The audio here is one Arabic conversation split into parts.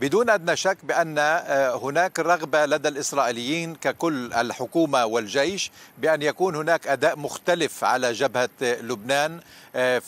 بدون أدنى شك بأن هناك رغبة لدى الإسرائيليين ككل الحكومة والجيش بأن يكون هناك أداء مختلف على جبهة لبنان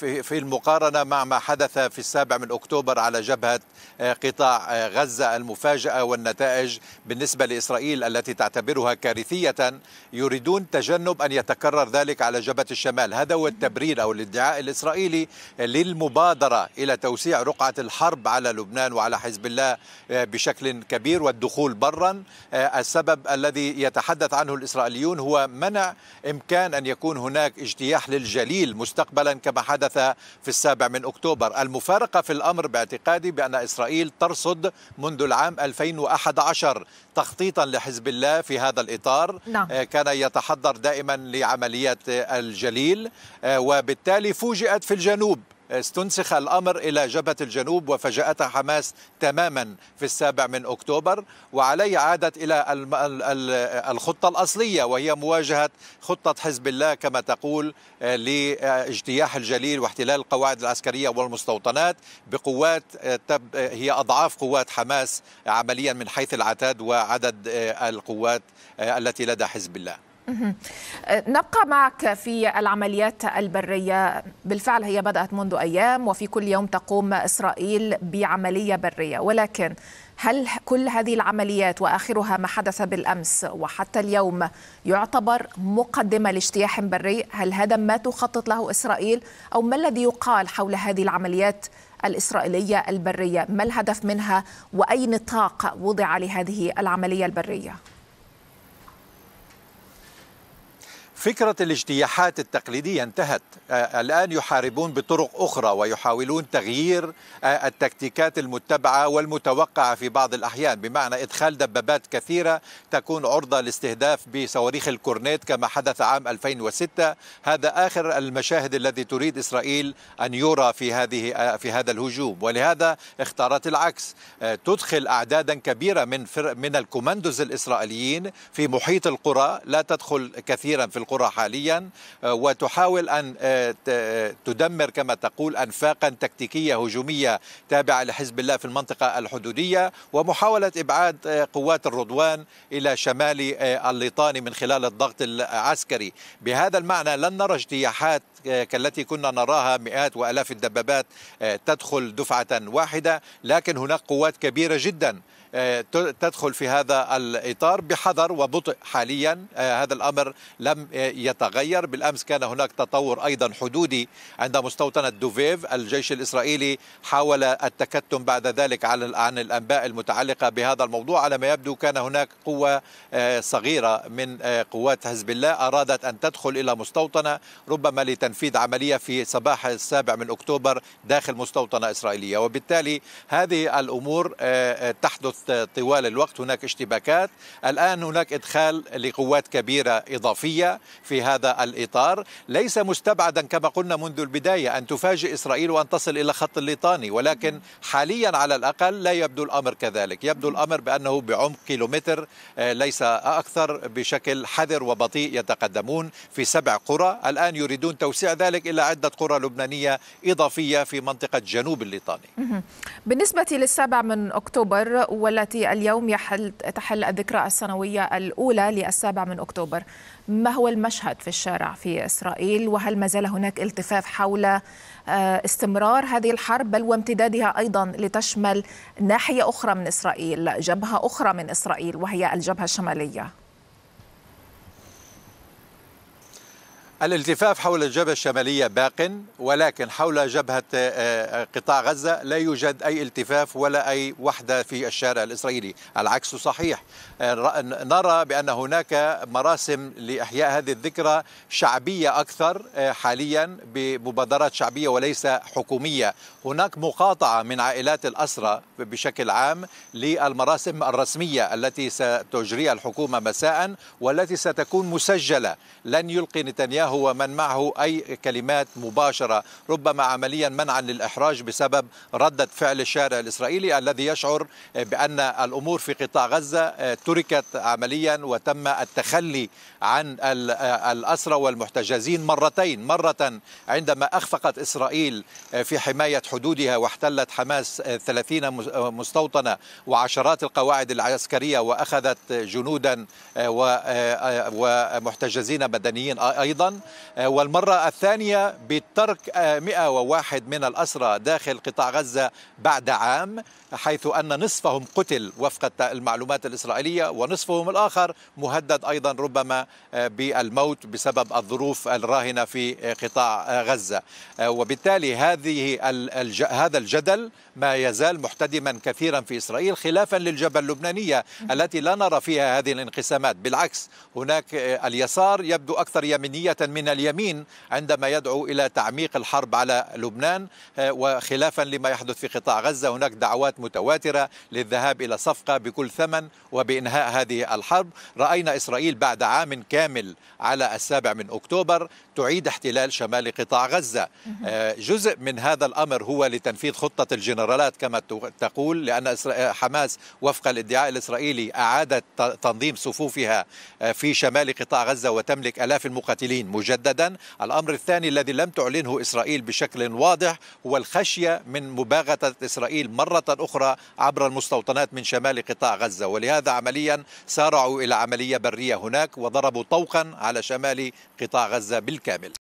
في المقارنة مع ما حدث في السابع من أكتوبر على جبهة قطاع غزة المفاجأة والنتائج بالنسبة لإسرائيل التي تعتبرها كارثية يريدون تجنب أن يتكرر ذلك على جبهة الشمال. هذا هو التبرير أو الادعاء الإسرائيلي للمبادرة إلى توسيع رقعة الحرب على لبنان وعلى حزب الله بشكل كبير والدخول برا. السبب الذي يتحدث عنه الإسرائيليون هو منع إمكان أن يكون هناك اجتياح للجليل مستقبلا كما حدث في السابع من أكتوبر. المفارقة في الأمر باعتقادي بأن إسرائيل ترصد منذ العام 2011 تخطيطا لحزب الله في هذا الإطار. نعم. كان يتحضر دائما لعمليات الجليل. وبالتالي فوجئت في الجنوب استنسخ الأمر إلى جبهة الجنوب وفجاتها حماس تماما في السابع من أكتوبر وعليه عادت إلى الخطة الأصلية وهي مواجهة خطة حزب الله كما تقول لاجتياح الجليل واحتلال القواعد العسكرية والمستوطنات بقوات هي أضعاف قوات حماس عمليا من حيث العتاد وعدد القوات التي لدى حزب الله. نبقى معك في العمليات البرية بالفعل هي بدأت منذ أيام وفي كل يوم تقوم إسرائيل بعملية برية ولكن هل كل هذه العمليات وآخرها ما حدث بالأمس وحتى اليوم يعتبر مقدمة لاجتياح بري؟ هل هذا ما تخطط له إسرائيل أو ما الذي يقال حول هذه العمليات الإسرائيلية البرية؟ ما الهدف منها وأي نطاق وضع لهذه العملية البرية؟ فكرة الاجتياحات التقليدية انتهت. الآن يحاربون بطرق أخرى ويحاولون تغيير التكتيكات المتبعة والمتوقعة في بعض الأحيان. بمعنى إدخال دبابات كثيرة تكون عرضة لاستهداف بصواريخ الكورنيت كما حدث عام 2006 هذا آخر المشاهد الذي تريد إسرائيل أن يرى في هذه في هذا الهجوم. ولهذا اختارت العكس. تدخل أعدادا كبيرة من من الكوماندوز الإسرائيليين في محيط القرى. لا تدخل كثيرا في القرى. حاليا وتحاول أن تدمر كما تقول انفاقا تكتيكية هجومية تابعة لحزب الله في المنطقة الحدودية ومحاولة إبعاد قوات الرضوان إلى شمال الليطاني من خلال الضغط العسكري. بهذا المعنى لن نرى اجتياحات كالتي كنا نراها مئات وآلاف الدبابات تدخل دفعة واحدة لكن هناك قوات كبيرة جدا تدخل في هذا الإطار بحذر وبطء حاليا. هذا الأمر لم يتغير. بالأمس كان هناك تطور أيضا حدودي عند مستوطنه دوفيف الجيش الإسرائيلي حاول التكتم بعد ذلك عن الأنباء المتعلقة بهذا الموضوع. على ما يبدو كان هناك قوة صغيرة من قوات حزب الله أرادت أن تدخل إلى مستوطنة ربما لتنفيذ عملية في صباح السابع من أكتوبر داخل مستوطنة إسرائيلية. وبالتالي هذه الأمور تحدث طوال الوقت هناك اشتباكات. الآن هناك إدخال لقوات كبيرة إضافية في هذا الإطار. ليس مستبعدا كما قلنا منذ البداية أن تفاجئ إسرائيل وأن تصل إلى خط الليطاني ولكن حاليا على الأقل لا يبدو الأمر كذلك. يبدو الأمر بأنه بعمق كيلومتر ليس أكثر بشكل حذر وبطيء يتقدمون في سبع قرى. الآن يريدون توسيع ذلك إلى عدة قرى لبنانية إضافية في منطقة جنوب الليطاني. بالنسبة للسابع من أكتوبر والتي اليوم يحل تحل الذكرى السنوية الأولى للسابع من أكتوبر. ما هو المشهد في الشارع في إسرائيل؟ وهل ما زال هناك التفاف حول استمرار هذه الحرب؟ بل وامتدادها أيضا لتشمل ناحية أخرى من إسرائيل جبهة أخرى من إسرائيل وهي الجبهة الشمالية. الالتفاف حول الجبهة الشمالية باق ولكن حول جبهة قطاع غزة لا يوجد أي التفاف ولا أي وحدة في الشارع الإسرائيلي. العكس صحيح. نرى بأن هناك مراسم لإحياء هذه الذكرى شعبية أكثر حاليا بمبادرات شعبية وليس حكومية. هناك مقاطعة من عائلات الأسرى بشكل عام للمراسم الرسمية التي ستجريها الحكومة مساء والتي ستكون مسجلة. لن يلقي نتنياهو هو من معه أي كلمات مباشرة. ربما عمليا منعا للإحراج بسبب ردة فعل الشارع الإسرائيلي الذي يشعر بأن الأمور في قطاع غزة تركت عمليا وتم التخلي عن الأسرى والمحتجزين مرتين. مرة عندما أخفقت إسرائيل في حماية حدودها واحتلت حماس 30 مستوطنة وعشرات القواعد العسكرية وأخذت جنودا ومحتجزين مدنيين أيضا. والمرة الثانية بترك 101 من الأسرى داخل قطاع غزة بعد عام حيث أن نصفهم قتل وفق المعلومات الإسرائيلية ونصفهم الآخر مهدد أيضا ربما بالموت بسبب الظروف الراهنة في قطاع غزة. وبالتالي هذه هذا الجدل ما يزال محتدما كثيرا في إسرائيل خلافا للجبهة اللبنانية التي لا نرى فيها هذه الانقسامات. بالعكس هناك اليسار يبدو أكثر يمينية من اليمين عندما يدعو إلى تعميق الحرب على لبنان وخلافا لما يحدث في قطاع غزة هناك دعوات متواترة للذهاب إلى صفقة بكل ثمن وبإنهاء هذه الحرب. رأينا إسرائيل بعد عام كامل على السابع من أكتوبر تعيد احتلال شمال قطاع غزة. جزء من هذا الأمر هو لتنفيذ خطة الجنرالات كما تقول لأن حماس وفق الادعاء الإسرائيلي أعادت تنظيم صفوفها في شمال قطاع غزة وتملك ألاف المقاتلين. مجددا. الأمر الثاني الذي لم تعلنه إسرائيل بشكل واضح هو الخشية من مباغتة إسرائيل مرة أخرى عبر المستوطنات من شمال قطاع غزة. ولهذا عمليا سارعوا إلى عملية برية هناك وضربوا طوقا على شمال قطاع غزة بالكامل.